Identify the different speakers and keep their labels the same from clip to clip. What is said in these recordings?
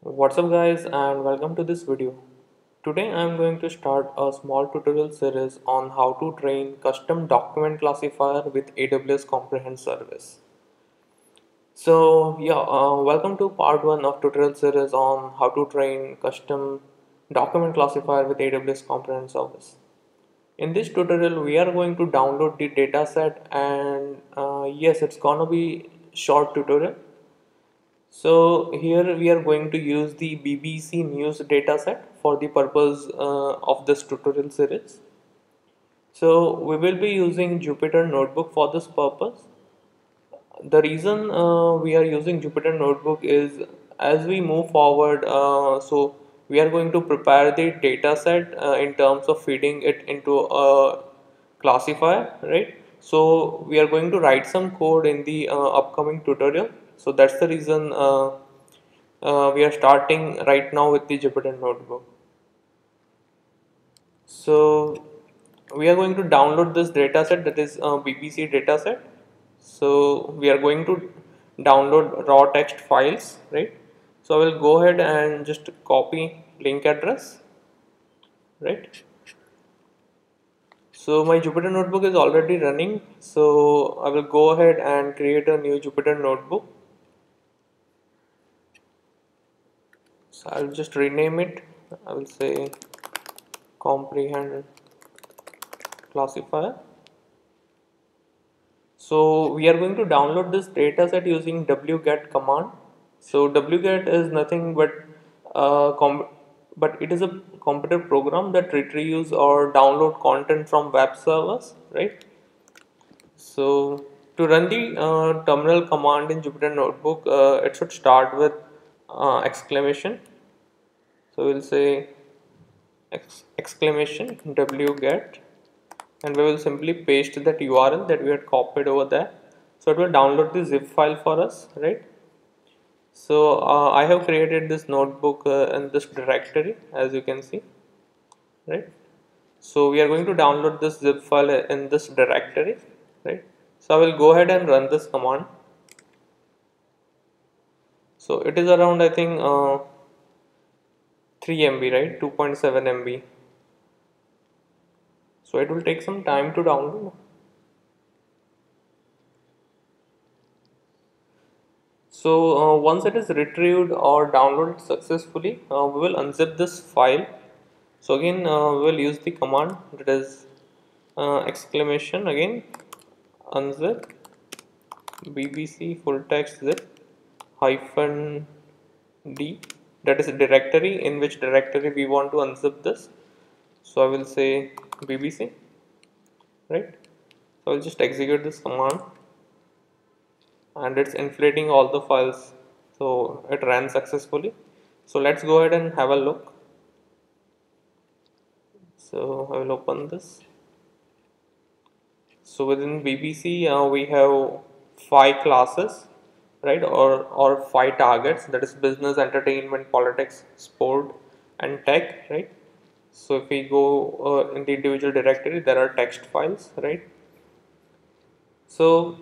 Speaker 1: What's up guys and welcome to this video. Today I am going to start a small tutorial series on how to train custom document classifier with AWS Comprehend service. So yeah, uh, welcome to part 1 of tutorial series on how to train custom document classifier with AWS Comprehend service. In this tutorial we are going to download the dataset and uh, yes it's gonna be short tutorial so here we are going to use the BBC News dataset for the purpose uh, of this tutorial series. So we will be using Jupyter Notebook for this purpose. The reason uh, we are using Jupyter Notebook is as we move forward, uh, so we are going to prepare the dataset uh, in terms of feeding it into a classifier, right? So we are going to write some code in the uh, upcoming tutorial so that's the reason uh, uh, we are starting right now with the Jupyter notebook. So we are going to download this dataset that is uh, BBC dataset so we are going to download raw text files right? So I will go ahead and just copy link address right? So my Jupyter notebook is already running. So I will go ahead and create a new Jupyter notebook so I'll just rename it. I will say comprehend classifier. So we are going to download this dataset using wget command. So wget is nothing but uh, but it is a computer program that retrieves or download content from web servers right? So to run the uh, terminal command in Jupyter Notebook uh, it should start with uh, exclamation. So we'll say ex exclamation wget and we will simply paste that url that we had copied over there. So it will download the zip file for us right? So uh, i have created this notebook uh, in this directory as you can see right? So we are going to download this zip file in this directory right? So i will go ahead and run this command so it is around I think uh, 3 MB right? 2.7 MB so it will take some time to download. So uh, once it is retrieved or downloaded successfully uh, we will unzip this file. So again uh, we will use the command that is uh, exclamation again unzip bbc full text zip hyphen d that is a directory in which directory we want to unzip this. So I will say BBC right? So I'll just execute this command and it's inflating all the files. So it ran successfully. So let's go ahead and have a look. So I will open this. So within BBC uh, we have five classes right? Or or five targets that is business entertainment politics sport and tech right? So if we go uh, in the individual directory there are text files right? So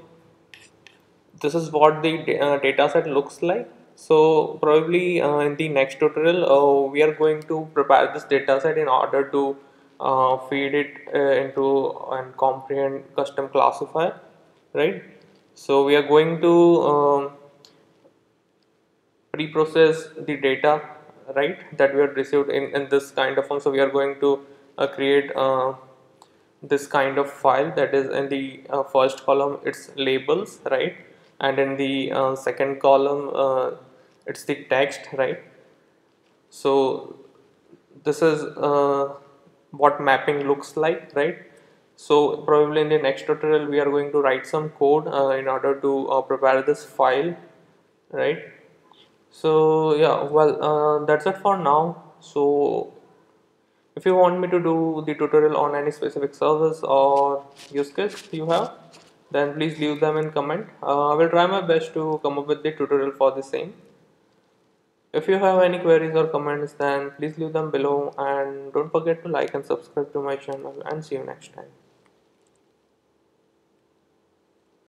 Speaker 1: this is what the uh, data set looks like. So probably uh, in the next tutorial uh, we are going to prepare this data set in order to uh, feed it uh, into and comprehend custom classifier right so we are going to um, pre-process the data right that we have received in, in this kind of form. So we are going to uh, create uh, this kind of file that is in the uh, first column it's labels right? And in the uh, second column uh, it's the text right? So this is uh, what mapping looks like right so probably in the next tutorial we are going to write some code uh, in order to uh, prepare this file right? So yeah well uh, that's it for now. So if you want me to do the tutorial on any specific service or use case you have then please leave them in comment. Uh, I will try my best to come up with the tutorial for the same. If you have any queries or comments then please leave them below. And don't forget to like and subscribe to my channel. And see you next time